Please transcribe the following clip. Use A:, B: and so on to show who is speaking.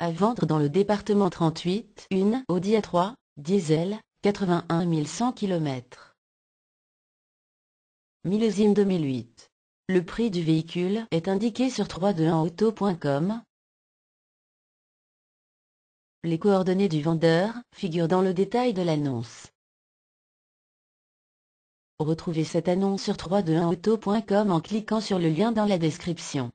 A: À vendre dans le département 38, une Audi A3, diesel, 81 100 km. Millésime 2008. Le prix du véhicule est indiqué sur 321auto.com. Les coordonnées du vendeur figurent dans le détail de l'annonce. Retrouvez cette annonce sur 321auto.com en cliquant sur le lien dans la description.